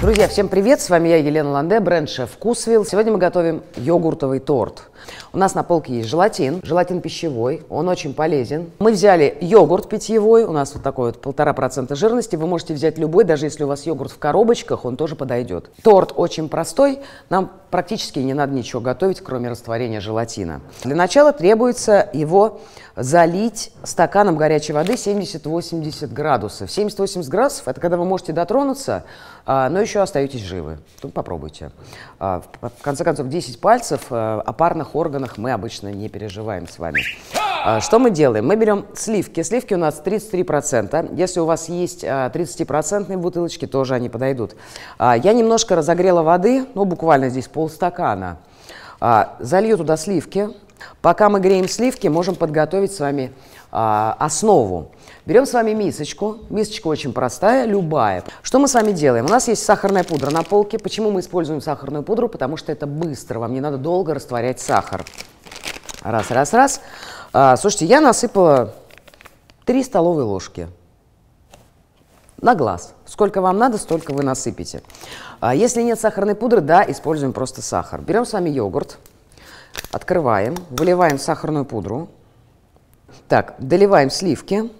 Друзья, всем привет! С вами я, Елена Ланде, бренд-шеф Вкусвилл. Сегодня мы готовим йогуртовый торт. У нас на полке есть желатин, желатин пищевой, он очень полезен. Мы взяли йогурт питьевой, у нас вот такой вот полтора процента жирности. Вы можете взять любой, даже если у вас йогурт в коробочках, он тоже подойдет. Торт очень простой, нам практически не надо ничего готовить, кроме растворения желатина. Для начала требуется его залить стаканом горячей воды 70-80 градусов. 70-80 градусов – это когда вы можете дотронуться, а, но еще остаетесь живы. Тут попробуйте. А, в конце концов, 10 пальцев а, парных органах мы обычно не переживаем с вами. Что мы делаем? Мы берем сливки. Сливки у нас 33%. Если у вас есть 30% бутылочки, тоже они подойдут. Я немножко разогрела воды, ну, буквально здесь полстакана. Залью туда сливки. Пока мы греем сливки, можем подготовить с вами основу. Берем с вами мисочку. Мисочка очень простая, любая. Что мы с вами делаем? У нас есть сахарная пудра на полке. Почему мы используем сахарную пудру? Потому что это быстро. Вам не надо долго растворять сахар. Раз, раз, раз. А, слушайте, я насыпала 3 столовые ложки на глаз. Сколько вам надо, столько вы насыпите. А, если нет сахарной пудры, да, используем просто сахар. Берем с вами йогурт, открываем, выливаем сахарную пудру. Так, доливаем сливки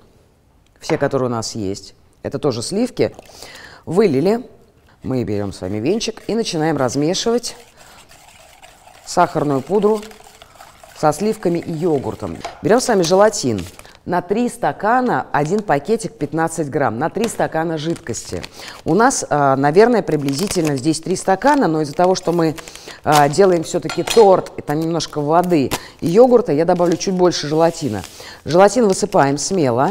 все, которые у нас есть. Это тоже сливки. Вылили. Мы берем с вами венчик и начинаем размешивать сахарную пудру со сливками и йогуртом. Берем с вами желатин. На 3 стакана один пакетик 15 грамм, на 3 стакана жидкости. У нас, а, наверное, приблизительно здесь 3 стакана, но из-за того, что мы а, делаем все-таки торт, и там немножко воды и йогурта, я добавлю чуть больше желатина. Желатин высыпаем смело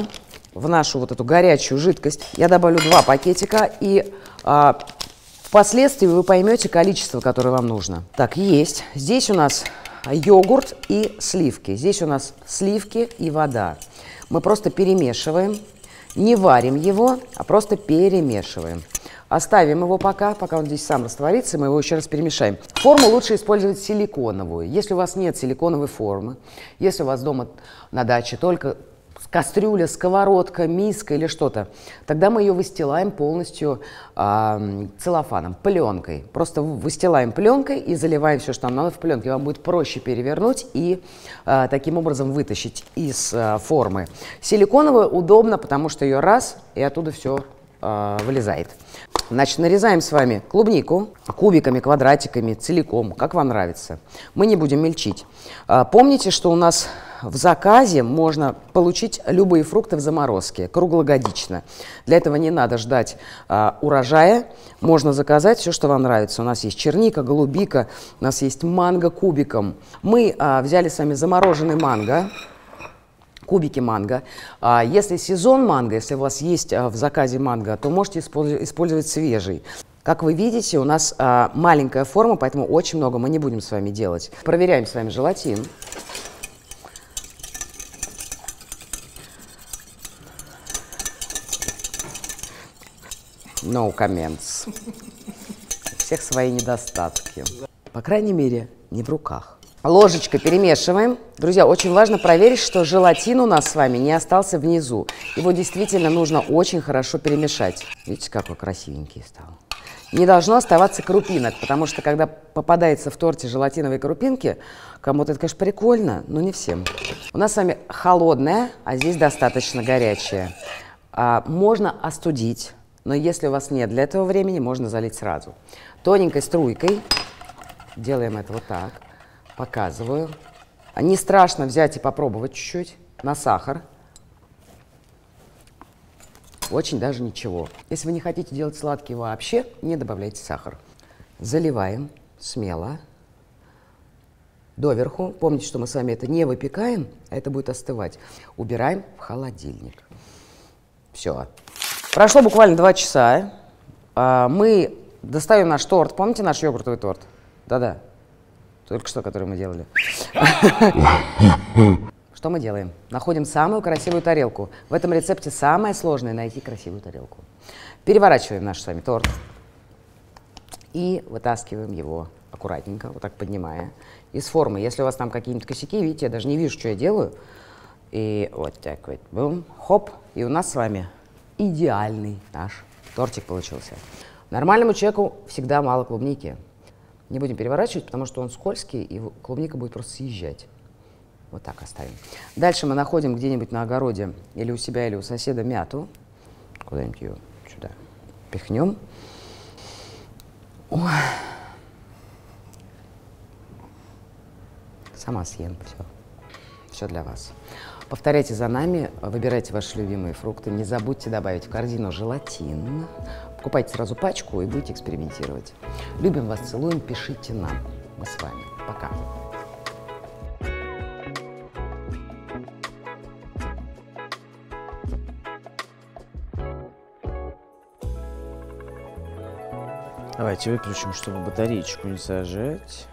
в нашу вот эту горячую жидкость. Я добавлю два пакетика, и а, впоследствии вы поймете количество, которое вам нужно. Так, есть. Здесь у нас йогурт и сливки. Здесь у нас сливки и вода. Мы просто перемешиваем, не варим его, а просто перемешиваем. Оставим его пока, пока он здесь сам растворится, мы его еще раз перемешаем. Форму лучше использовать силиконовую. Если у вас нет силиконовой формы, если у вас дома на даче только кастрюля, сковородка, миска или что-то, тогда мы ее выстилаем полностью э, целлофаном, пленкой. Просто выстилаем пленкой и заливаем все, что нам надо в пленке. Вам будет проще перевернуть и э, таким образом вытащить из э, формы. Силиконовая удобно, потому что ее раз, и оттуда все э, вылезает. Значит, нарезаем с вами клубнику кубиками, квадратиками, целиком, как вам нравится. Мы не будем мельчить. Помните, что у нас в заказе можно получить любые фрукты в заморозке, круглогодично. Для этого не надо ждать а, урожая, можно заказать все, что вам нравится. У нас есть черника, голубика, у нас есть манго кубиком. Мы а, взяли с вами замороженный манго, кубики манго. А, если сезон манго, если у вас есть в заказе манго, то можете использовать свежий. Как вы видите, у нас маленькая форма, поэтому очень много мы не будем с вами делать. Проверяем с вами желатин. No comments. У всех свои недостатки. По крайней мере, не в руках. Ложечкой перемешиваем. Друзья, очень важно проверить, что желатин у нас с вами не остался внизу. Его действительно нужно очень хорошо перемешать. Видите, какой красивенький стал. Не должно оставаться крупинок, потому что когда попадается в торте желатиновые крупинки, кому-то это, конечно, прикольно, но не всем. У нас с вами холодная, а здесь достаточно горячая. А, можно остудить но если у вас нет для этого времени, можно залить сразу. Тоненькой струйкой делаем это вот так. Показываю. Не страшно взять и попробовать чуть-чуть на сахар. Очень даже ничего. Если вы не хотите делать сладкий вообще, не добавляйте сахар. Заливаем смело доверху. Помните, что мы с вами это не выпекаем, а это будет остывать. Убираем в холодильник. Все. Прошло буквально два часа. А, мы достаем наш торт. Помните наш йогуртовый торт? Да-да. Только что, который мы делали. Что мы делаем? Находим самую красивую тарелку. В этом рецепте самое сложное – найти красивую тарелку. Переворачиваем наш с вами торт и вытаскиваем его аккуратненько, вот так поднимая, из формы. Если у вас там какие-нибудь косяки, видите, я даже не вижу, что я делаю. И вот так вот, бум, хоп, и у нас с вами идеальный наш тортик получился. Нормальному человеку всегда мало клубники. Не будем переворачивать, потому что он скользкий, и клубника будет просто съезжать. Вот так оставим. Дальше мы находим где-нибудь на огороде или у себя, или у соседа мяту. Куда-нибудь ее сюда пихнем. Ой. Сама съем все. Все для вас. Повторяйте за нами, выбирайте ваши любимые фрукты. Не забудьте добавить в корзину желатин. Покупайте сразу пачку и будете экспериментировать. Любим вас, целуем, пишите нам. Мы с вами. Пока. Давайте выключим, чтобы батареечку не сажать.